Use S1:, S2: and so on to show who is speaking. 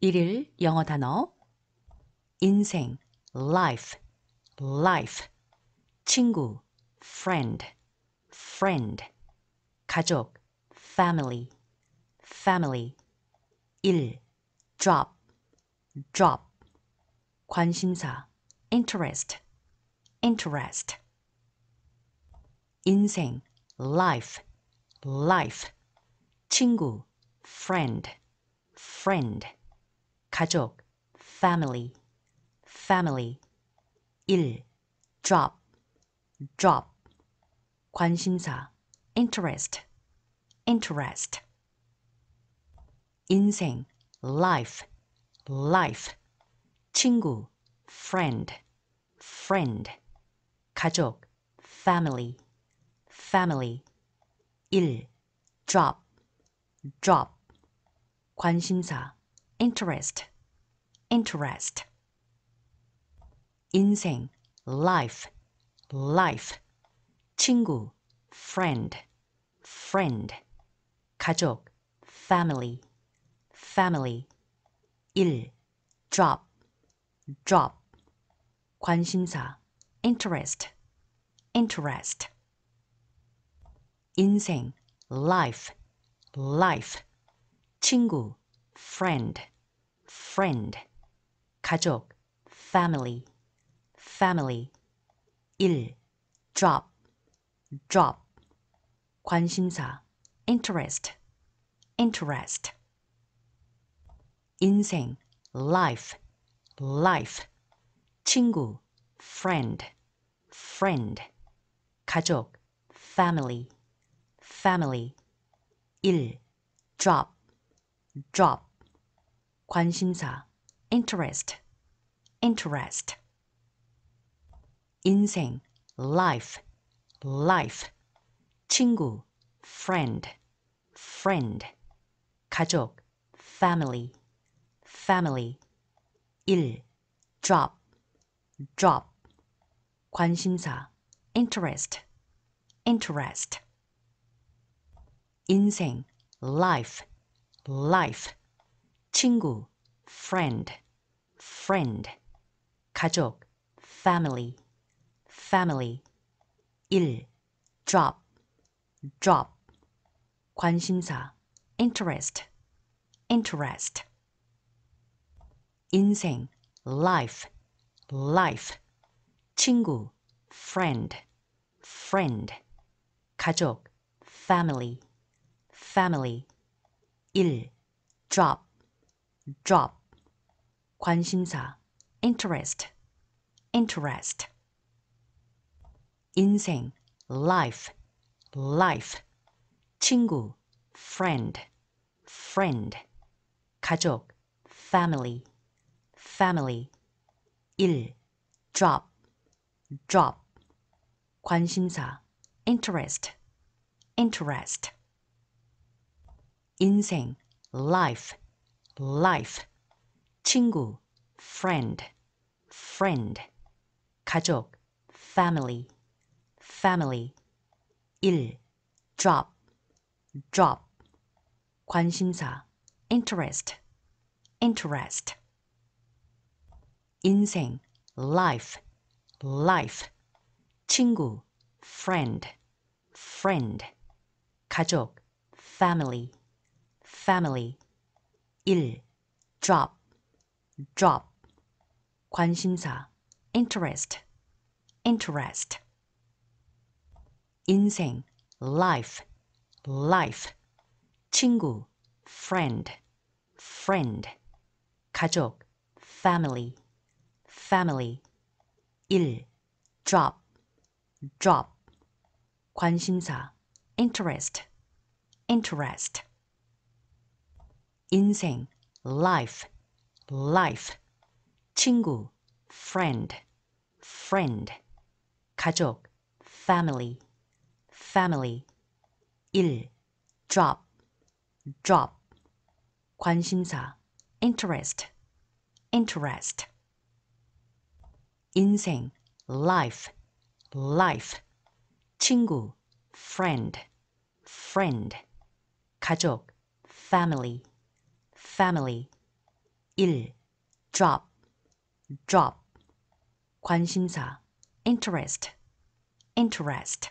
S1: 일일 영어 단어 인생 life life 친구 friend friend 가족 family family 일 drop drop 관심사 interest interest 인생 life life 친구 friend friend 가족 family family 일 drop drop 관심사 interest interest 인생 life life 친구 friend friend 가족 family family 일 drop drop 관심사 interest interest 인생 life life 친구 friend friend 가족 family family 일 drop drop 관심사 interest interest 인생 life life 친구 friend friend 가족 family family 일 drop drop 관심사 interest interest 인생 life life 친구 friend friend 가족 family family 일 drop drop 관심사 interest interest 인생 life life 친구 friend friend 가족 family family 일 drop drop 관심사 interest interest 인생 life life 친구 friend friend 가족 family family 일 drop drop 관심사 interest interest 인생 life life 친구 friend friend 가족 family family 일 drop drop 관심사 interest interest 인생 life life 친구 friend friend 가족 family family 일 drop drop 관심사 interest interest 인생 life life 친구 friend friend 가족 family family 일 drop drop 관심사 interest interest 인생 life life 친구 friend friend 가족 family family 일 drop drop 관심사 interest interest 인생 life life 친구 friend friend 가족 family family 일 drop drop 관심사 interest interest 인생 life life 친구 friend friend 가족 family family 일 drop drop 관심사 interest interest 인생 life life 친구 friend friend 가족 family family 일 drop drop 관심사 interest interest